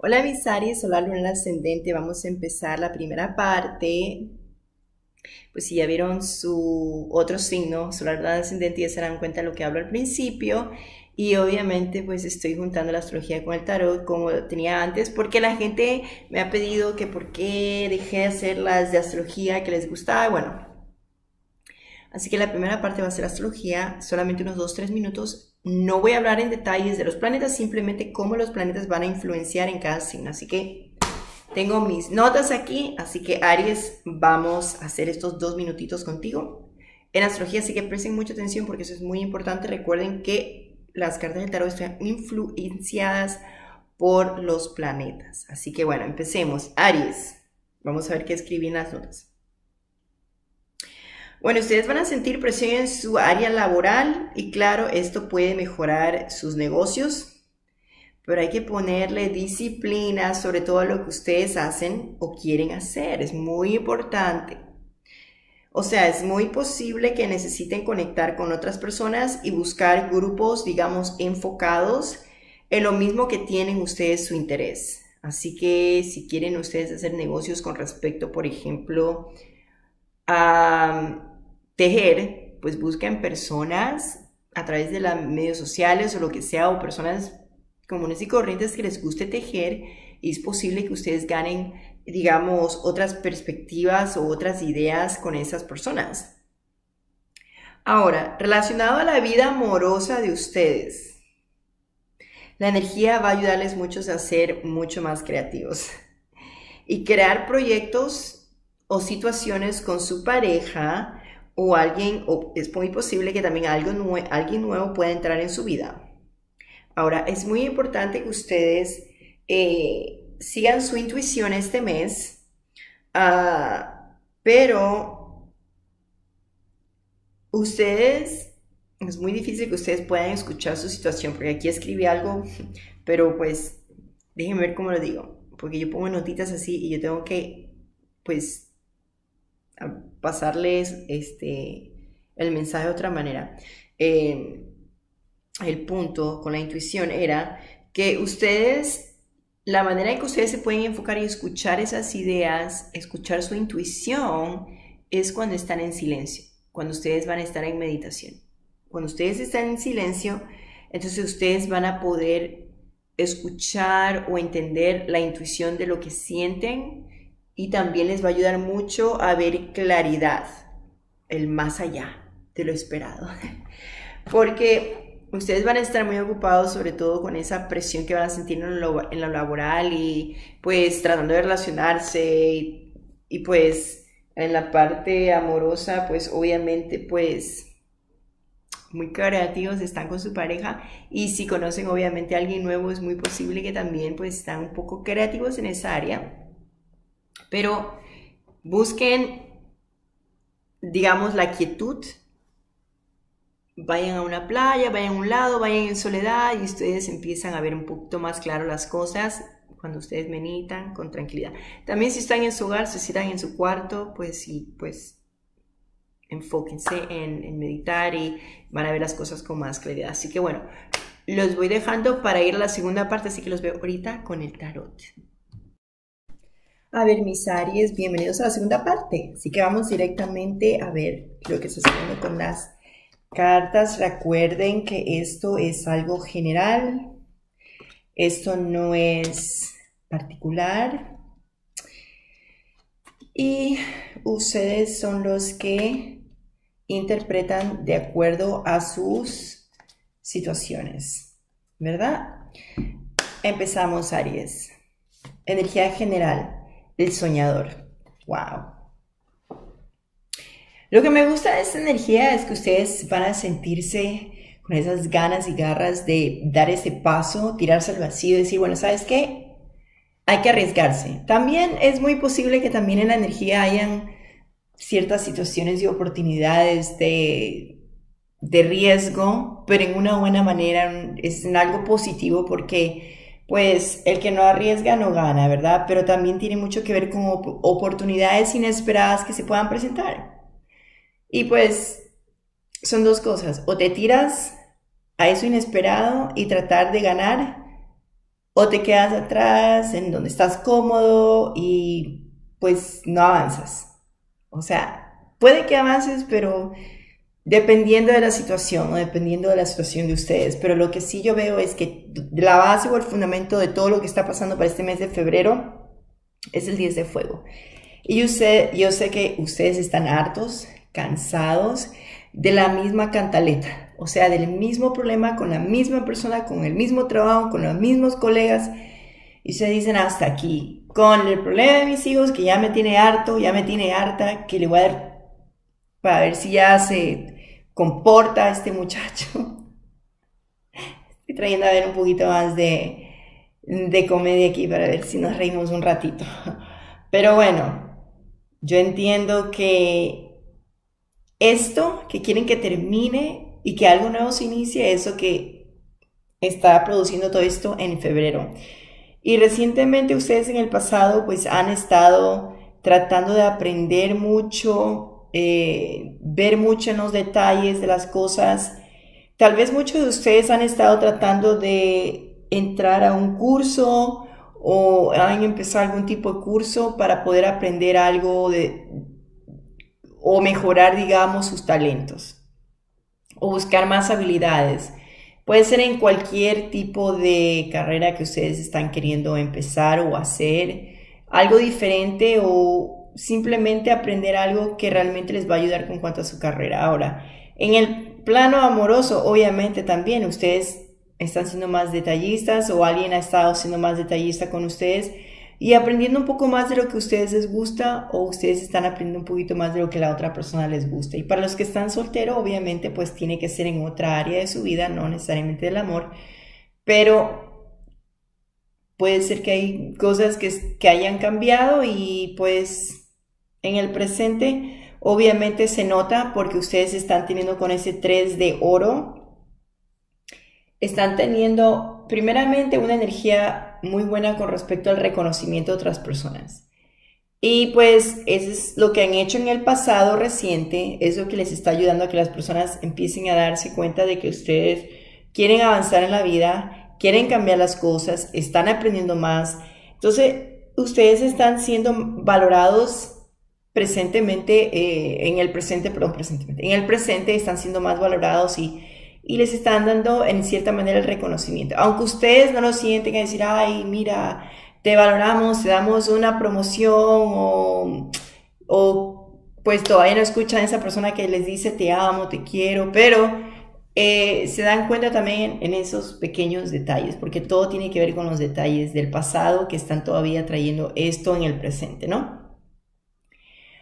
Hola mis Aries, solar luna ascendente, vamos a empezar la primera parte. Pues si ya vieron su otro signo, solar luna ascendente, ya se dan cuenta de lo que hablo al principio. Y obviamente pues estoy juntando la astrología con el tarot como tenía antes, porque la gente me ha pedido que por qué dejé de hacer las de astrología que les gustaba. Bueno, así que la primera parte va a ser astrología, solamente unos 2-3 minutos no voy a hablar en detalles de los planetas, simplemente cómo los planetas van a influenciar en cada signo. Así que tengo mis notas aquí, así que Aries, vamos a hacer estos dos minutitos contigo en astrología, así que presten mucha atención porque eso es muy importante. Recuerden que las cartas del tarot están influenciadas por los planetas. Así que bueno, empecemos. Aries, vamos a ver qué escribí en las notas. Bueno, ustedes van a sentir presión en su área laboral y claro, esto puede mejorar sus negocios, pero hay que ponerle disciplina sobre todo lo que ustedes hacen o quieren hacer. Es muy importante. O sea, es muy posible que necesiten conectar con otras personas y buscar grupos, digamos, enfocados en lo mismo que tienen ustedes su interés. Así que si quieren ustedes hacer negocios con respecto, por ejemplo, a tejer, pues busquen personas a través de las medios sociales o lo que sea, o personas comunes y corrientes que les guste tejer, y es posible que ustedes ganen, digamos, otras perspectivas o otras ideas con esas personas. Ahora, relacionado a la vida amorosa de ustedes, la energía va a ayudarles mucho a ser mucho más creativos y crear proyectos o situaciones con su pareja o alguien, o es muy posible que también alguien nuevo pueda entrar en su vida. Ahora, es muy importante que ustedes eh, sigan su intuición este mes, ah, pero ustedes, es muy difícil que ustedes puedan escuchar su situación, porque aquí escribí algo, pero pues déjenme ver cómo lo digo, porque yo pongo notitas así y yo tengo que, pues, pasarles este, el mensaje de otra manera. el punto con la intuición era que ustedes, la manera en que ustedes se pueden enfocar y escuchar esas ideas, escuchar su intuición, es cuando están en silencio, cuando ustedes van a estar en meditación. Cuando ustedes están en silencio, entonces ustedes van a poder escuchar o entender la intuición de lo que sienten y también les va a ayudar mucho a ver claridad, el más allá de lo esperado. Porque ustedes van a estar muy ocupados sobre todo con esa presión que van a sentir en lo, laboral y pues tratando de relacionarse y, pues en la parte amorosa pues obviamente pues muy creativos están con su pareja y si conocen obviamente a alguien nuevo es muy posible que también pues están un poco creativos en esa área pero busquen, digamos, la quietud. Vayan a una playa, vayan a un lado, vayan en soledad y ustedes empiezan a ver un poquito más claro las cosas cuando ustedes meditan con tranquilidad. También si están en su hogar, si están en su cuarto, pues pues enfóquense en, en, meditar y van a ver las cosas con más claridad. Así que bueno, los voy dejando para ir a la segunda parte, así que los veo ahorita con el tarot. A ver, mis Aries, bienvenidos a la segunda parte. Así que vamos directamente a ver lo que está haciendo con las cartas. Recuerden que esto es algo general. Esto no es particular. Y ustedes son los que interpretan de acuerdo a sus situaciones. ¿Verdad? Empezamos, Aries. Energía general el soñador. ¡Wow! Lo que me gusta de esta energía es que ustedes van a sentirse con esas ganas y garras de dar ese paso, tirarse al vacío decir, bueno, ¿sabes qué? Hay que arriesgarse. También es muy posible que también en la energía hayan ciertas situaciones y oportunidades de, de riesgo, pero en una buena manera, es en algo positivo porque pues el que no arriesga no gana, ¿verdad? Pero también tiene mucho que ver con oportunidades inesperadas que se puedan presentar. Y pues son dos cosas, o te tiras a eso inesperado y tratar de ganar, o te quedas atrás en donde estás cómodo y pues no avanzas. O sea, puede que avances, pero dependiendo de la situación o dependiendo de la situación de ustedes. Pero lo que sí yo veo es que la base o el fundamento de todo lo que está pasando para este mes de febrero es el 10 de fuego. Y sé, yo sé que ustedes están hartos, cansados de la misma cantaleta, o sea, del mismo problema con la misma persona, con el mismo trabajo, con los mismos colegas. Y se dicen hasta aquí, con el problema de mis hijos que ya me tiene harto, ya me tiene harta, que le voy a dar para ver si ya se comporta este muchacho. Estoy trayendo a ver un poquito más de, de comedia aquí para ver si nos reímos un ratito. Pero bueno, yo entiendo que esto que quieren que termine y que algo nuevo se inicie, eso que está produciendo todo esto en febrero. Y recientemente ustedes en el pasado pues han estado tratando de aprender mucho eh, ver mucho en los detalles de las cosas. Tal vez muchos de ustedes han estado tratando de entrar a un curso o han empezado algún tipo de curso para poder aprender algo o mejorar, digamos, sus talentos o buscar más habilidades. Puede ser en cualquier tipo de carrera que ustedes están queriendo empezar o hacer, algo diferente o simplemente aprender algo que realmente les va a ayudar con cuanto a su carrera. Ahora, en el plano amoroso, obviamente también ustedes están siendo más detallistas o alguien ha estado siendo más detallista con ustedes y aprendiendo un poco más de lo que a ustedes les gusta o ustedes están aprendiendo un poquito más de lo que la otra persona les gusta. Y para los que están solteros, obviamente, pues tiene que ser en otra área de su vida, no necesariamente del amor, pero puede ser que hay cosas que, que hayan cambiado y pues en el presente obviamente se nota porque ustedes están teniendo con ese 3 de oro, están teniendo primeramente una energía muy buena con respecto al reconocimiento de otras personas. Y pues eso es lo que han hecho en el pasado reciente, es lo que les está ayudando a que las personas empiecen a darse cuenta de que ustedes quieren avanzar en la vida, quieren cambiar las cosas, están aprendiendo más. Entonces, ustedes están siendo valorados presentemente, eh, en el presente, perdón, presentemente, en el presente están siendo más valorados y, y les están dando en cierta manera el reconocimiento. Aunque ustedes no lo sienten a decir, ay, mira, te valoramos, te damos una promoción o, o pues todavía no escuchan a esa persona que les dice te amo, te quiero, pero eh, se dan cuenta también en esos pequeños detalles, porque todo tiene que ver con los detalles del pasado que están todavía trayendo esto en el presente, ¿no?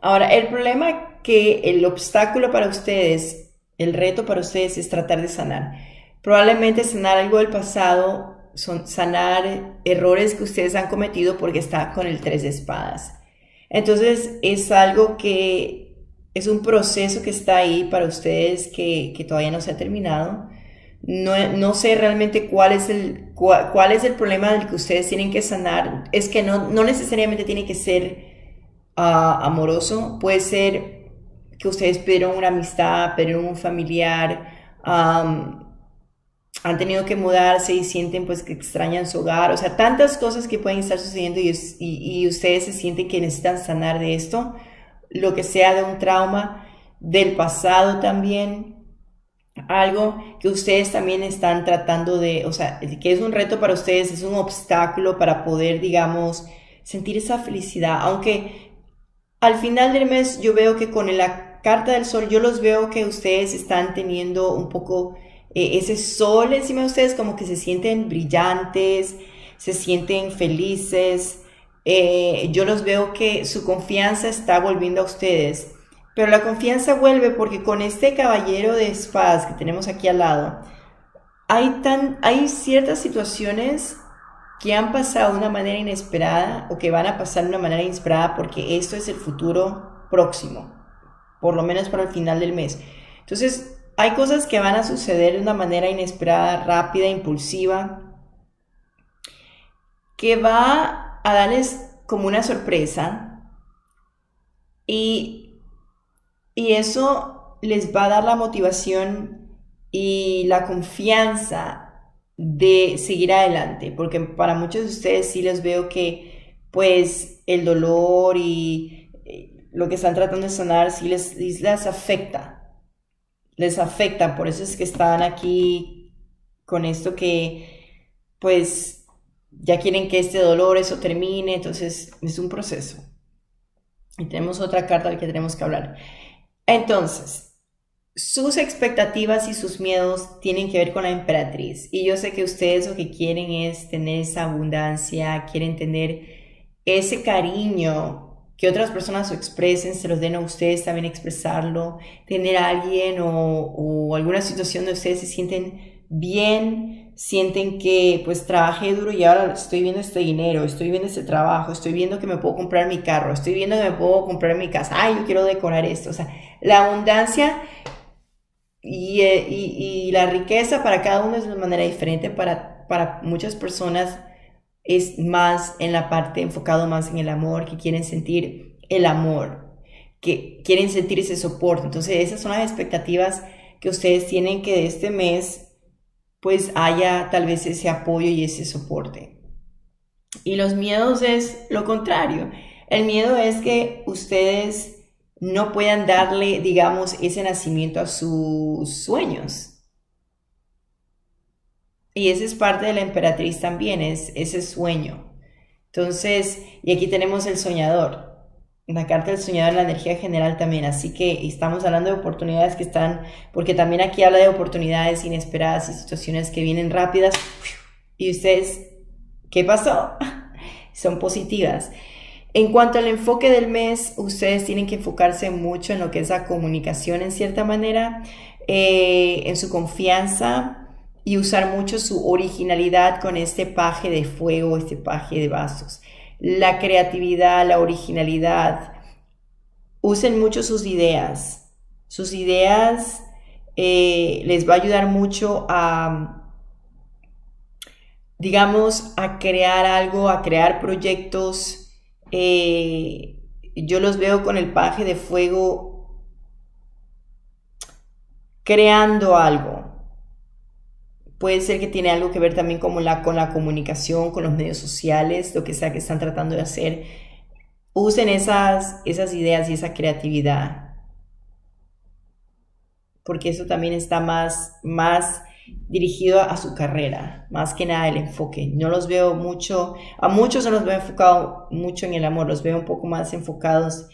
Ahora, el problema que el obstáculo para ustedes, el reto para ustedes es tratar de sanar. Probablemente sanar algo del pasado, son sanar errores que ustedes han cometido porque está con el tres de espadas. Entonces es algo que es un proceso que está ahí para ustedes que, todavía no se ha terminado. No, sé realmente cuál es, el, cuál, es el problema del que ustedes tienen que sanar. Es que no, no necesariamente tiene que ser amoroso. Puede ser que ustedes pidieron una amistad, pidieron un familiar, han tenido que mudarse y sienten pues que extrañan su hogar. O sea, tantas cosas que pueden estar sucediendo y, y, ustedes se sienten que necesitan sanar de esto. Lo que sea de un trauma del pasado también. Algo que ustedes también están tratando de, o sea, que es un reto para ustedes, es un obstáculo para poder, digamos, sentir esa felicidad. Aunque al final del mes yo veo que con la carta del sol yo los veo que ustedes están teniendo un poco eh, ese sol encima de ustedes como que se sienten brillantes, se sienten felices. Eh, yo los veo que su confianza está volviendo a ustedes. Pero la confianza vuelve porque con este caballero de espadas que tenemos aquí al lado, hay, tan, hay ciertas situaciones que han pasado de una manera inesperada o que van a pasar de una manera inesperada porque esto es el futuro próximo, por lo menos para el final del mes. Entonces, hay cosas que van a suceder de una manera inesperada, rápida, impulsiva, que va a darles como una sorpresa y, y eso les va a dar la motivación y la confianza de seguir adelante, porque para muchos de ustedes sí les veo que pues el dolor y eh, lo que están tratando de sanar sí les, les afecta, les afecta, por eso es que están aquí con esto que pues ya quieren que este dolor, eso termine, entonces es un proceso. Y tenemos otra carta de la que tenemos que hablar. Entonces, sus expectativas y sus miedos tienen que ver con la emperatriz. Y yo sé que ustedes lo que quieren es tener esa abundancia, quieren tener ese cariño que otras personas lo expresen, se los den a ustedes también expresarlo, tener a alguien o, o alguna situación donde ustedes se sienten bien, sienten que pues trabajé duro y ahora estoy viendo este dinero, estoy viendo este trabajo, estoy viendo que me puedo comprar mi carro, estoy viendo que me puedo comprar mi casa, ay, yo quiero decorar esto, o sea, la abundancia y, eh, y, la riqueza para cada uno es de una manera diferente, para, para muchas personas es más en la parte enfocado más en el amor, que quieren sentir el amor, que quieren sentir ese soporte. Entonces esas son las expectativas que ustedes tienen que de este mes pues haya tal vez ese apoyo y ese soporte. Y los miedos es lo contrario. El miedo es que ustedes no puedan darle, digamos, ese nacimiento a sus sueños. Y ese es parte de la emperatriz también, es ese sueño. Entonces, y aquí tenemos el soñador, la carta del soñador, la energía general también. Así que estamos hablando de oportunidades que están, porque también aquí habla de oportunidades inesperadas y situaciones que vienen rápidas. Y ustedes, ¿qué pasó? Son positivas. En cuanto al enfoque del mes, ustedes tienen que enfocarse mucho en lo que es la comunicación en cierta manera, eh, en su confianza, y usar mucho su originalidad con este paje de fuego, este paje de vasos. La creatividad, la originalidad. Usen mucho sus ideas. Sus ideas eh, les va a ayudar mucho a, digamos, a crear algo, a crear proyectos. Eh, yo los veo con el paje de fuego creando algo Puede ser que tiene algo que ver también la, con la comunicación, con los medios sociales, lo que sea que están tratando de hacer. Usen esas, esas ideas y esa creatividad. Porque eso también está más, más dirigido a su carrera, más que nada el enfoque. No los veo mucho, a muchos no los veo enfocados mucho en el amor, los veo un poco más enfocados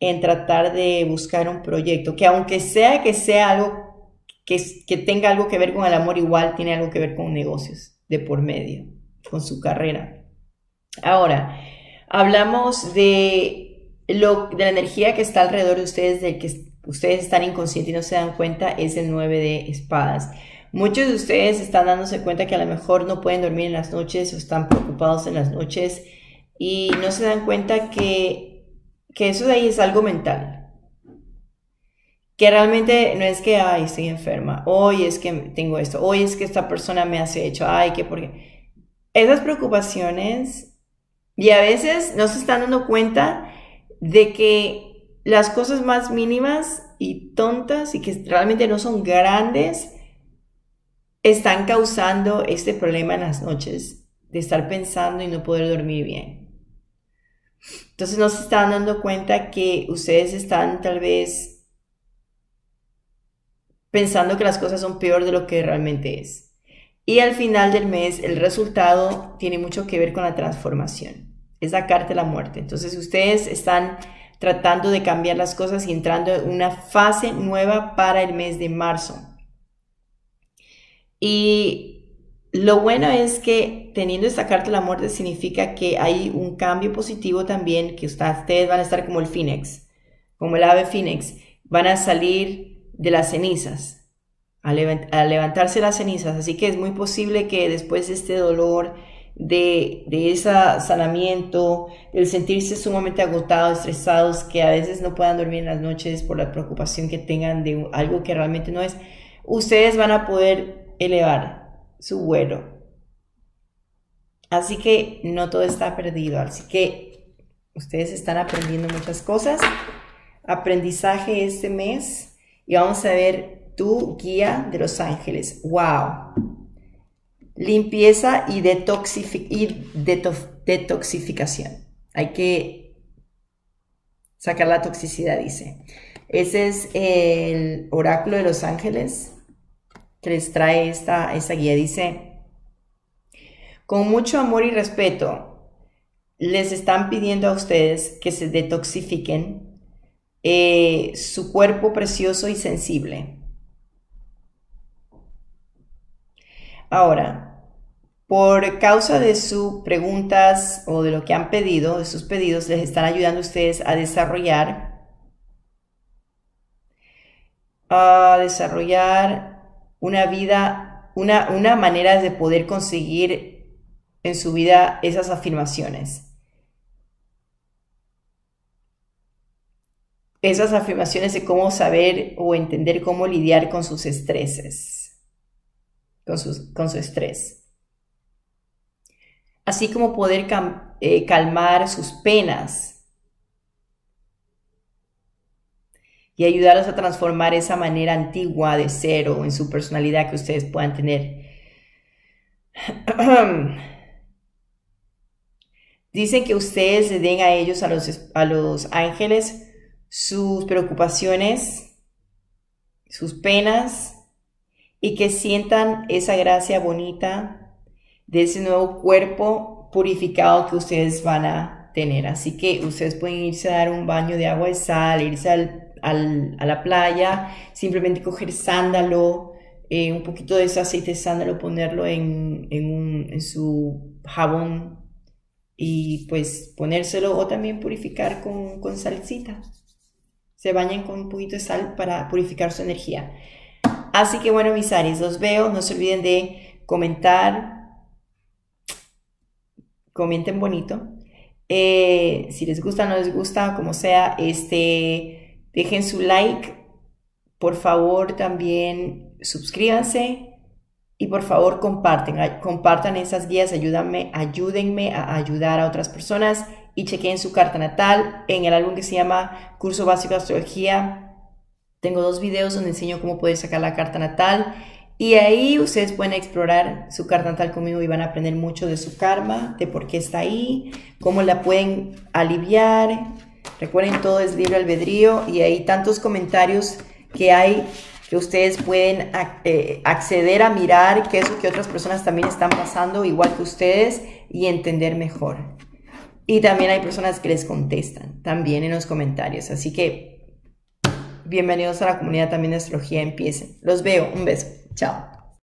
en tratar de buscar un proyecto, que aunque sea que sea algo que, que tenga algo que ver con el amor, igual tiene algo que ver con negocios de por medio, con su carrera. Ahora, hablamos de, lo, de la energía que está alrededor de ustedes, de que ustedes están inconscientes y no se dan cuenta, es el 9 de espadas. Muchos de ustedes están dándose cuenta que a lo mejor no pueden dormir en las noches o están preocupados en las noches y no se dan cuenta que, que eso de ahí es algo mental. Que realmente no es que, ay, estoy enferma, hoy es que tengo esto, hoy es que esta persona me hace hecho, ay, que porque... Esas preocupaciones, y a veces no se están dando cuenta de que las cosas más mínimas y tontas y que realmente no son grandes, están causando este problema en las noches de estar pensando y no poder dormir bien. Entonces no se están dando cuenta que ustedes están tal vez pensando que las cosas son peor de lo que realmente es. Y al final del mes el resultado tiene mucho que ver con la transformación. Es la carta de la muerte. Entonces ustedes están tratando de cambiar las cosas y entrando en una fase nueva para el mes de marzo. Y lo bueno es que teniendo esta carta de la muerte significa que hay un cambio positivo también, que ustedes van a estar como el Phoenix, como el ave Phoenix, van a salir de las cenizas, a, levantarse las cenizas. Así que es muy posible que después de este dolor, de, de ese sanamiento, el sentirse sumamente agotados, estresados, que a veces no puedan dormir en las noches por la preocupación que tengan de algo que realmente no es, ustedes van a poder elevar su vuelo. Así que no todo está perdido. Así que ustedes están aprendiendo muchas cosas. Aprendizaje este mes y vamos a ver tu guía de los ángeles. ¡Wow! limpieza y, detoxificación. Hay que sacar la toxicidad, dice. Ese es el oráculo de los ángeles que les trae esta, esta guía. Dice, con mucho amor y respeto, les están pidiendo a ustedes que se detoxifiquen eh, su cuerpo precioso y sensible. Ahora, por causa de sus preguntas o de lo que han pedido, de sus pedidos, les están ayudando a ustedes a desarrollar, a desarrollar una vida, una, una manera de poder conseguir en su vida esas afirmaciones. Esas afirmaciones de cómo saber o entender cómo lidiar con sus estreses con, su estrés. Así como poder eh, calmar sus penas y ayudarlos a transformar esa manera antigua de ser o en su personalidad que ustedes puedan tener. Dicen que ustedes le den a ellos, a los, a los ángeles, sus preocupaciones, sus penas, y que sientan esa gracia bonita de ese nuevo cuerpo purificado que ustedes van a tener. Así que ustedes pueden irse a dar un baño de agua de sal, irse a la playa, simplemente coger sándalo, eh, un poquito de ese aceite de sándalo, ponerlo en, en su jabón y pues ponérselo o también purificar con, con salsita. Se bañan con un poquito de sal para purificar su energía. Así que bueno, mis Aries, los veo. No se olviden de comentar. Comenten bonito. Eh, si les gusta, no les gusta, como sea, este, dejen su like. Por favor, también suscríbanse. Y por favor, comparten, compartan esas guías, ayúdenme, ayúdenme a ayudar a otras personas y chequen su carta natal en el álbum que se llama Curso Básico de Astrología tengo dos videos donde enseño cómo poder sacar la carta natal y ahí ustedes pueden explorar su carta natal conmigo y van a aprender mucho de su karma, de por qué está ahí, cómo la pueden aliviar. Recuerden, todo es libre albedrío y hay tantos comentarios que hay que ustedes pueden eh, acceder a mirar qué es lo que otras personas también están pasando igual que ustedes y entender mejor. Y también hay personas que les contestan también en los comentarios. Así que bienvenidos a la comunidad también de astrología empiecen. Los veo, un beso, chao.